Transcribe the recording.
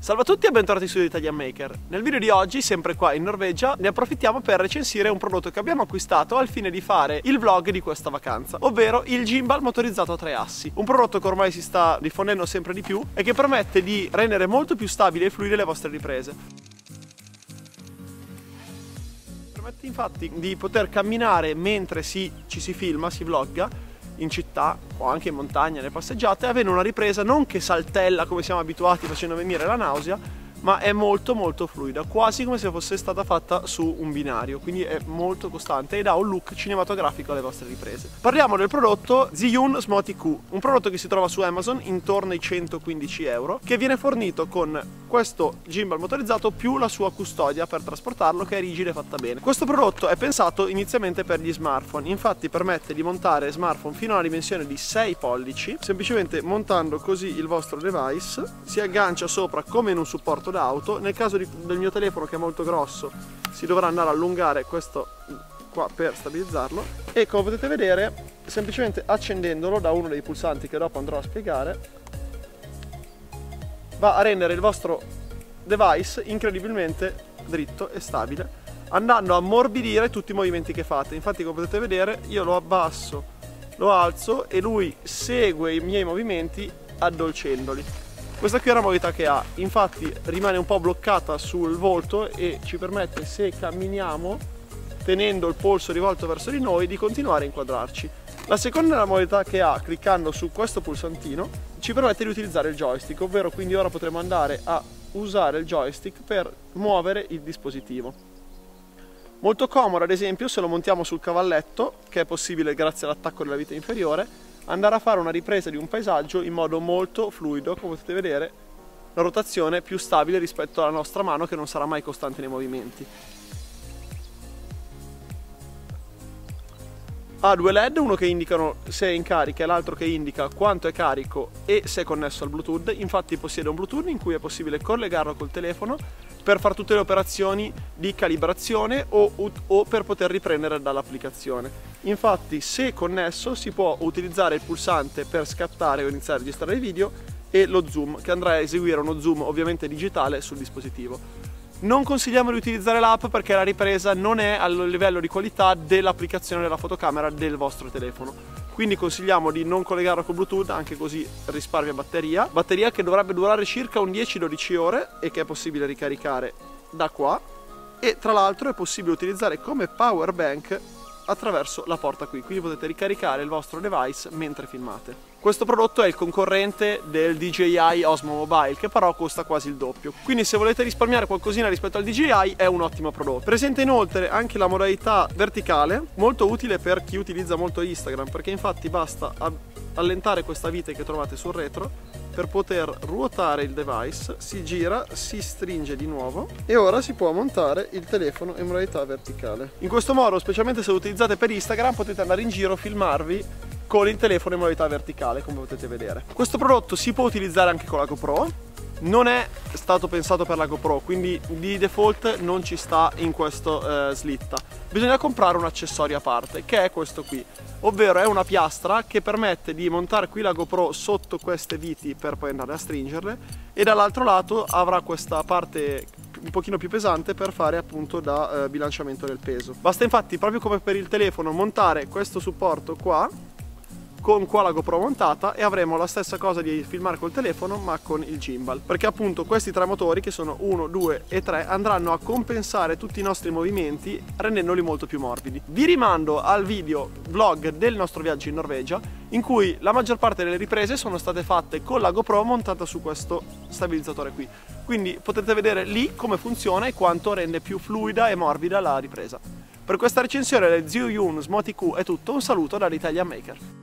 Salve a tutti e bentornati su Italian Maker. Nel video di oggi, sempre qua in Norvegia, ne approfittiamo per recensire un prodotto che abbiamo acquistato al fine di fare il vlog di questa vacanza, ovvero il gimbal motorizzato a tre assi. Un prodotto che ormai si sta diffondendo sempre di più e che permette di rendere molto più stabili e fluide le vostre riprese. Permette infatti di poter camminare mentre si, ci si filma, si vlogga in città o anche in montagna, nelle passeggiate, avere una ripresa non che saltella come siamo abituati facendo venire la nausea, ma è molto molto fluida, quasi come se fosse stata fatta su un binario, quindi è molto costante ed ha un look cinematografico alle vostre riprese. Parliamo del prodotto Ziyun Smoti Q, un prodotto che si trova su Amazon intorno ai 115 euro, che viene fornito con questo gimbal motorizzato più la sua custodia per trasportarlo che è rigida e fatta bene. Questo prodotto è pensato inizialmente per gli smartphone, infatti permette di montare smartphone fino a una dimensione di 6 pollici, semplicemente montando così il vostro device, si aggancia sopra come in un supporto supporto d'auto nel caso di, del mio telefono che è molto grosso si dovrà andare a allungare questo qua per stabilizzarlo. E come potete vedere semplicemente accendendolo da uno dei pulsanti che dopo andrò a spiegare va a rendere il vostro device incredibilmente dritto e stabile andando a ammorbidire tutti i movimenti che fate. Infatti come potete vedere io lo abbasso lo alzo e lui segue i miei movimenti addolcendoli questa qui è una modalità che ha, infatti rimane un po' bloccata sul volto e ci permette se camminiamo tenendo il polso rivolto verso di noi di continuare a inquadrarci. La seconda è la modalità che ha, cliccando su questo pulsantino, ci permette di utilizzare il joystick, ovvero quindi ora potremo andare a usare il joystick per muovere il dispositivo. Molto comodo ad esempio se lo montiamo sul cavalletto, che è possibile grazie all'attacco della vita inferiore, andare a fare una ripresa di un paesaggio in modo molto fluido, come potete vedere, la rotazione più stabile rispetto alla nostra mano che non sarà mai costante nei movimenti. Ha due LED, uno che indicano se è in carica e l'altro che indica quanto è carico e se è connesso al Bluetooth. Infatti possiede un Bluetooth in cui è possibile collegarlo col telefono per fare tutte le operazioni di calibrazione o, o per poter riprendere dall'applicazione. Infatti se connesso si può utilizzare il pulsante per scattare o iniziare a registrare il video e lo zoom che andrà a eseguire uno zoom ovviamente digitale sul dispositivo. Non consigliamo di utilizzare l'app perché la ripresa non è al livello di qualità dell'applicazione della fotocamera del vostro telefono. Quindi consigliamo di non collegarlo con Bluetooth anche così risparmia batteria. Batteria che dovrebbe durare circa un 10-12 ore e che è possibile ricaricare da qua. E tra l'altro è possibile utilizzare come power bank attraverso la porta qui, quindi potete ricaricare il vostro device mentre filmate. Questo prodotto è il concorrente del DJI Osmo Mobile che però costa quasi il doppio, quindi se volete risparmiare qualcosina rispetto al DJI è un ottimo prodotto. Presente inoltre anche la modalità verticale, molto utile per chi utilizza molto Instagram perché infatti basta allentare questa vite che trovate sul retro per poter ruotare il device si gira, si stringe di nuovo e ora si può montare il telefono in modalità verticale. In questo modo, specialmente se lo utilizzate per Instagram, potete andare in giro, filmarvi con il telefono in modalità verticale, come potete vedere. Questo prodotto si può utilizzare anche con la GoPro, non è stato pensato per la GoPro quindi di default non ci sta in questo eh, slitta bisogna comprare un accessorio a parte che è questo qui. Ovvero è una piastra che permette di montare qui la GoPro sotto queste viti per poi andare a stringerle e dall'altro lato avrà questa parte un pochino più pesante per fare appunto da eh, bilanciamento del peso. Basta infatti proprio come per il telefono montare questo supporto qua con qua la GoPro montata e avremo la stessa cosa di filmare col telefono ma con il gimbal perché appunto questi tre motori che sono 1, 2 e 3 andranno a compensare tutti i nostri movimenti rendendoli molto più morbidi. Vi rimando al video vlog del nostro viaggio in Norvegia in cui la maggior parte delle riprese sono state fatte con la GoPro montata su questo stabilizzatore qui quindi potete vedere lì come funziona e quanto rende più fluida e morbida la ripresa. Per questa recensione del Ziyun Smoti Q è tutto, un saluto dall'Italian Maker.